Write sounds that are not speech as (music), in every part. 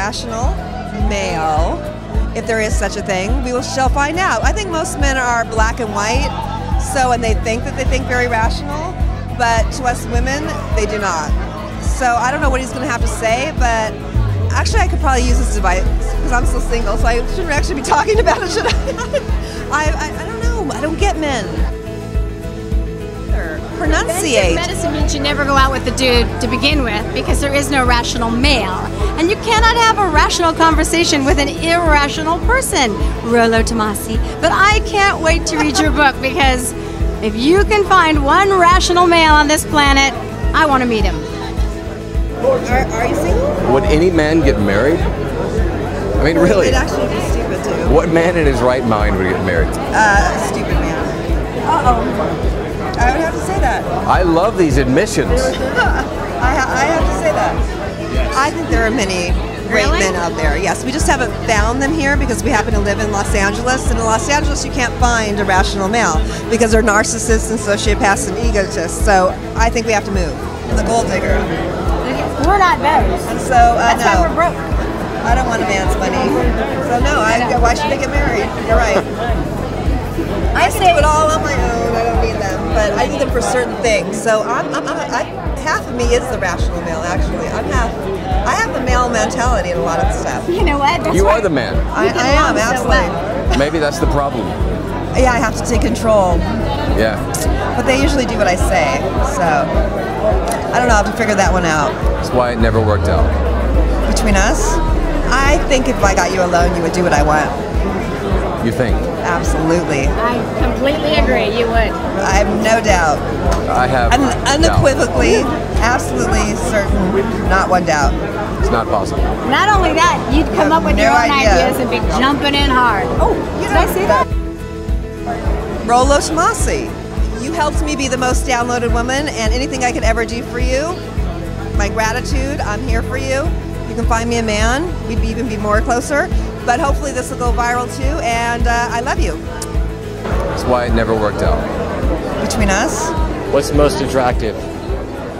rational male, if there is such a thing, we will shall find out. I think most men are black and white, so and they think that they think very rational, but to us women, they do not. So I don't know what he's going to have to say, but actually I could probably use this advice because I'm still single, so I shouldn't actually be talking about it, should I? (laughs) I, I, I don't know. I don't get men. Pronunciate. Medicine means you never go out with a dude to begin with because there is no rational male. And you cannot have a rational conversation with an irrational person, Rollo Tomassi. But I can't wait to read your book because if you can find one rational male on this planet, I want to meet him. Are, are you single? Would any man get married? I mean, really? It'd actually be stupid too. What man in his right mind would get married? Uh, stupid man. Uh oh. I love these admissions. (laughs) I, ha- I have to say that. I think there are many great Really? men out there. Yes, we just haven't found them here because we happen to live in Los Angeles. And in Los Angeles, you can't find a rational male because they're narcissists and sociopaths and egotists. So I think we have to move. The gold digger. We're not those. And so uh, That's why we're broke. I don't want a man's money. So no, I, why should I get married? You're right. I can do it all on my own. I don't need them, but I need them for certain things. So I'm, I'm, I'm I, half of me is the rational male. Actually, I'm half. I have the male mentality in a lot of stuff. You know what? That's You are the man. I, I am along so absolutely. Maybe that's the problem. Yeah, I have to take control, Yeah. but they usually do what I say. So I don't know. I have to figure that one out. That's why it never worked out. Between us, I think if I got you alone, you would do what I want. You think? Absolutely. I completely agree. You would. I have no doubt. I have. Un- doubt. unequivocally, absolutely certain, not one doubt. It's not possible. Not only that, you'd come up with no your own idea. ideas and be jumping in hard. Oh, did I say that? Rollo Tomassi, you helped me be the most downloaded woman, and anything I could ever do for you, my gratitude, I'm here for you. You can find me a man, we'd be, even be more closer, but hopefully this will go viral too, and uh, I love you. That's why it never worked out. Between us, What's most attractive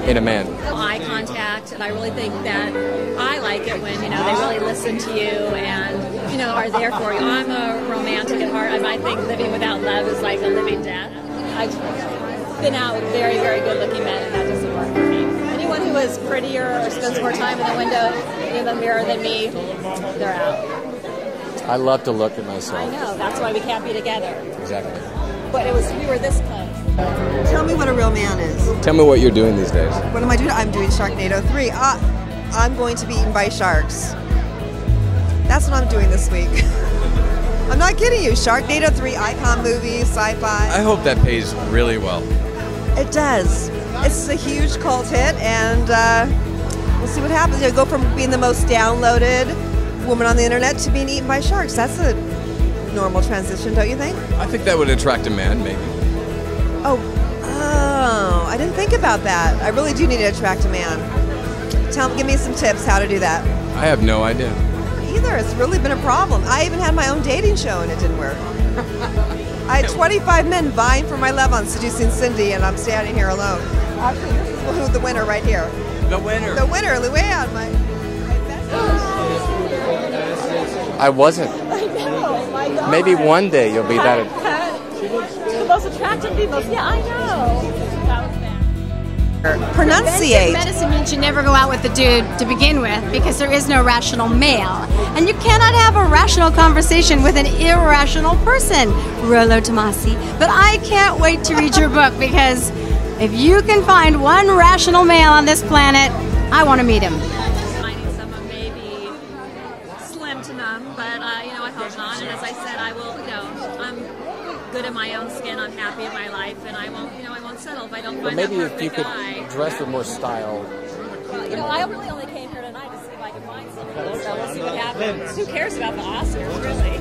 in a man? eye contact, and I really think that I like it when you know they really listen to you and you know are there for you. I'm a romantic at heart. And I might think living without love is like a living death. I've been out with very, very good-looking men, and that doesn't work for me. Anyone who is prettier or spends more time in the window in the mirror than me, they're out. I love to look at myself. I know that's why we can't be together. Exactly. But it was we were this close. tell me what a real man is. Tell me what you're doing these days. What am I doing? I'm doing Sharknado 3. Uh, I'm going to be eaten by sharks. That's what I'm doing this week. (laughs) I'm not kidding you. Sharknado 3, icon movie, sci-fi. I hope that pays really well. It does. It's a huge cult hit, and uh, we'll see what happens. You go from being the most downloaded woman on the internet to being eaten by sharks. That's a normal transition, don't you think? I think that would attract a man, maybe. Oh, oh, I didn't think about that. I really do need to attract a man. Tell, give me some tips how to do that. I have no idea. Either it's really been a problem. I even had my own dating show and it didn't work. I had (laughs) 25 men vying for my love on Seducing Cindy, and I'm standing here alone. Actually, this is who the winner right here. The winner. The winner, Luann, my, my best I wasn't. I know. My God. Maybe one day you'll be that. the most attractive people. Yeah, I know. That was bad. Pronunciate. Medicine means you never go out with a dude to begin with because there is no rational male. And you cannot have a rational conversation with an irrational person, Rollo Tomassi. But I can't wait to read your book because if you can find one rational male on this planet, I want to meet him. Finding someone maybe slim to none, but uh, you know I hope not. And as I said, I will. You know, I'm good in my own skin. I'm happy in my life, and I won't. You know, I won't settle if I don't But find maybe that if you perfect could guy. dress with more style. Well, You know, I really only came here tonight to see if I could find someone. So we'll see what happens. Who cares about the Oscars, really?